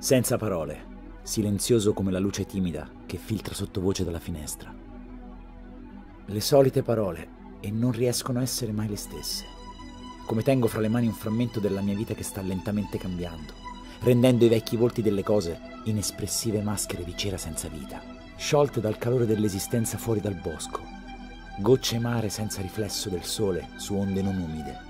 Senza parole, silenzioso come la luce timida che filtra sottovoce dalla finestra. Le solite parole e non riescono a essere mai le stesse. Come tengo fra le mani un frammento della mia vita che sta lentamente cambiando, rendendo i vecchi volti delle cose inespressive maschere di cera senza vita, sciolte dal calore dell'esistenza fuori dal bosco, gocce mare senza riflesso del sole su onde non umide